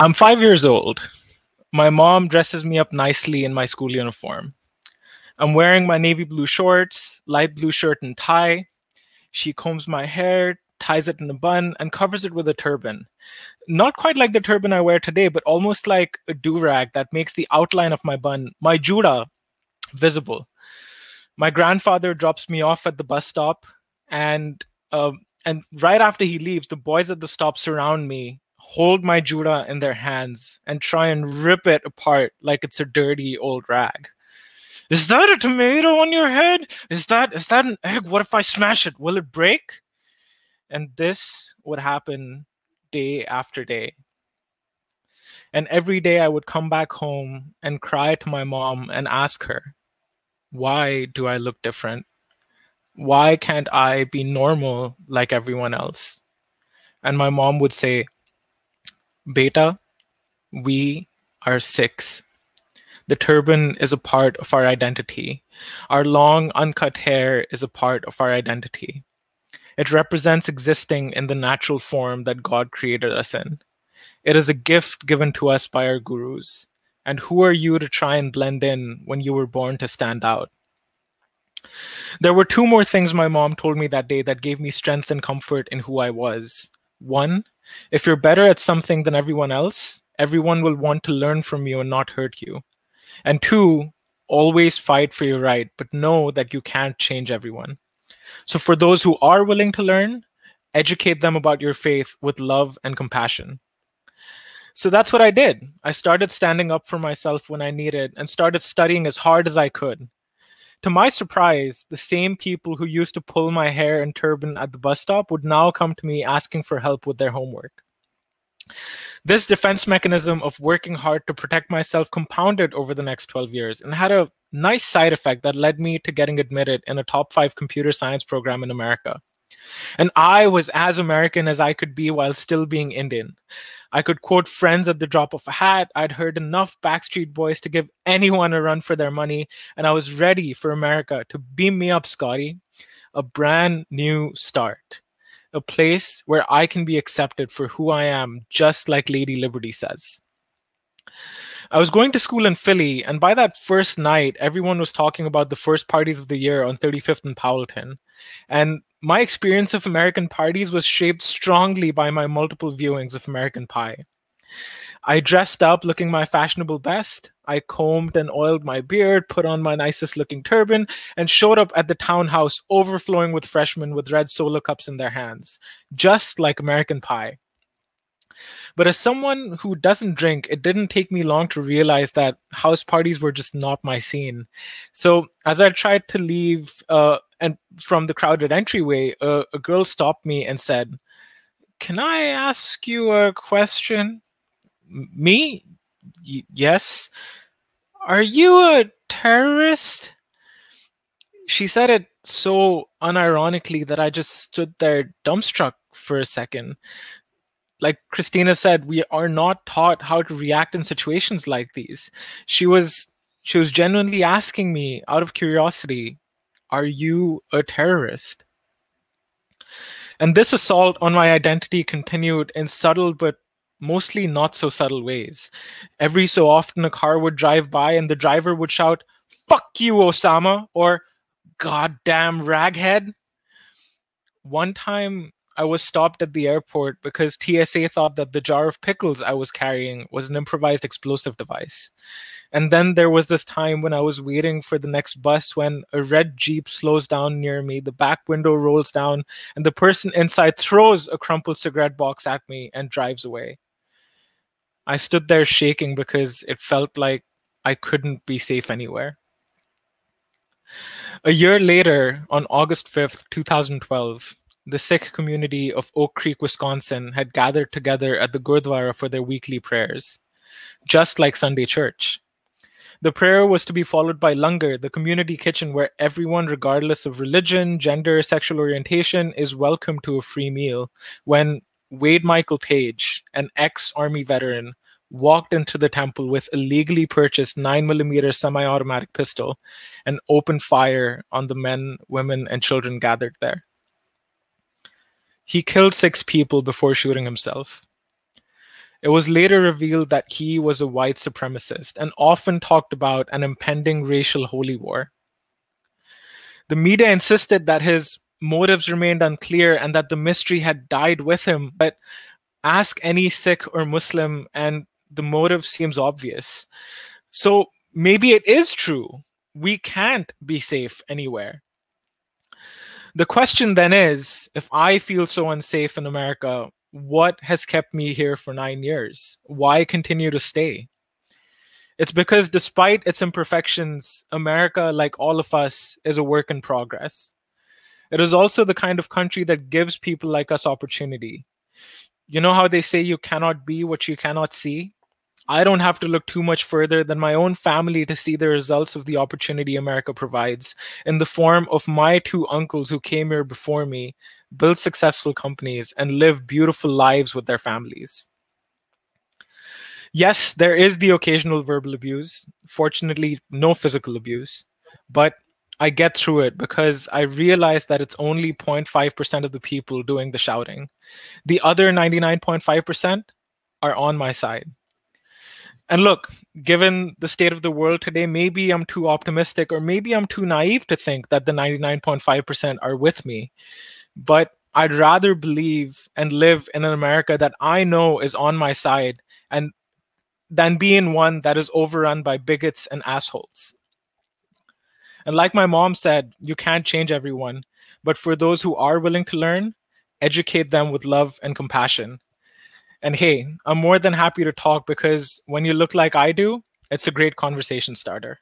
I'm five years old. My mom dresses me up nicely in my school uniform. I'm wearing my navy blue shorts, light blue shirt and tie. She combs my hair, ties it in a bun, and covers it with a turban. Not quite like the turban I wear today, but almost like a do rag that makes the outline of my bun, my jura, visible. My grandfather drops me off at the bus stop, and uh, and right after he leaves, the boys at the stop surround me, hold my jura in their hands, and try and rip it apart like it's a dirty old rag. Is that a tomato on your head? Is that is that an egg? What if I smash it? Will it break? And this would happen day after day. And every day I would come back home and cry to my mom and ask her, why do I look different? Why can't I be normal like everyone else? And my mom would say, Beta, we are Sikh. The turban is a part of our identity. Our long, uncut hair is a part of our identity. It represents existing in the natural form that God created us in. It is a gift given to us by our gurus. And who are you to try and blend in when you were born to stand out? There were two more things my mom told me that day that gave me strength and comfort in who I was. One, if you're better at something than everyone else, everyone will want to learn from you and not hurt you. And two, always fight for your right, but know that you can't change everyone. So, for those who are willing to learn, educate them about your faith with love and compassion. So that's what I did. I started standing up for myself when I needed and started studying as hard as I could. To my surprise, the same people who used to pull my hair and turban at the bus stop would now come to me asking for help with their homework. This defense mechanism of working hard to protect myself compounded over the next 12 years and had a nice side effect that led me to getting admitted in a top five computer science program in America. And I was as American as I could be while still being Indian. I could quote friends at the drop of a hat. I'd heard enough Backstreet Boys to give anyone a run for their money, and I was ready for America to beam me up, Scotty. A brand new start a place where I can be accepted for who I am, just like Lady Liberty says. I was going to school in Philly, and by that first night, everyone was talking about the first parties of the year on 35th and Powelton. And my experience of American parties was shaped strongly by my multiple viewings of American Pie. I dressed up looking my fashionable best. I combed and oiled my beard, put on my nicest looking turban, and showed up at the townhouse overflowing with freshmen with red solo cups in their hands, just like American Pie. But as someone who doesn't drink, it didn't take me long to realize that house parties were just not my scene. So as I tried to leave uh, and from the crowded entryway, a girl stopped me and said, "Can I ask you a question?" Me? Y- yes. Are you a terrorist? She said it so unironically that I just stood there dumbstruck for a second. Like Christina said, we are not taught how to react in situations like these. She was she was genuinely asking me out of curiosity, are you a terrorist? And this assault on my identity continued in subtle but mostly not so subtle ways. Every so often, a car would drive by and the driver would shout, Fuck you, Osama, or Goddamn raghead. One time, I was stopped at the airport because TSA thought that the jar of pickles I was carrying was an improvised explosive device. And then there was this time when I was waiting for the next bus when a red Jeep slows down near me, the back window rolls down, and the person inside throws a crumpled cigarette box at me and drives away. I stood there shaking because it felt like I couldn't be safe anywhere. A year later, on August 5th, 2012, the Sikh community of Oak Creek, Wisconsin had gathered together at the Gurdwara for their weekly prayers, just like Sunday church. The prayer was to be followed by langar, the community kitchen where everyone, regardless of religion, gender, sexual orientation, is welcome to a free meal. When Wade Michael Page, an ex Army veteran, walked into the temple with a legally purchased 9mm semi automatic pistol and opened fire on the men, women, and children gathered there. He killed six people before shooting himself. it was later revealed that he was a white supremacist and often talked about an impending racial holy war. The media insisted that his motives remained unclear and that the mystery had died with him, but ask any Sikh or Muslim and the motive seems obvious. So maybe it is true. We can't be safe anywhere. The question then is if I feel so unsafe in America, what has kept me here for nine years? Why continue to stay? It's because despite its imperfections, America, like all of us, is a work in progress. It is also the kind of country that gives people like us opportunity. You know how they say you cannot be what you cannot see? I don't have to look too much further than my own family to see the results of the opportunity America provides in the form of my two uncles who came here before me, built successful companies, and live beautiful lives with their families. Yes, there is the occasional verbal abuse. Fortunately, no physical abuse. But I get through it because I realize that it's only 0.5% of the people doing the shouting. The other 99.5% are on my side. And look, given the state of the world today, maybe I'm too optimistic or maybe I'm too naive to think that the 99.5% are with me. But I'd rather believe and live in an America that I know is on my side and than be in one that is overrun by bigots and assholes. And like my mom said, you can't change everyone, but for those who are willing to learn, educate them with love and compassion and hey, I'm more than happy to talk because when you look like I do, it's a great conversation starter.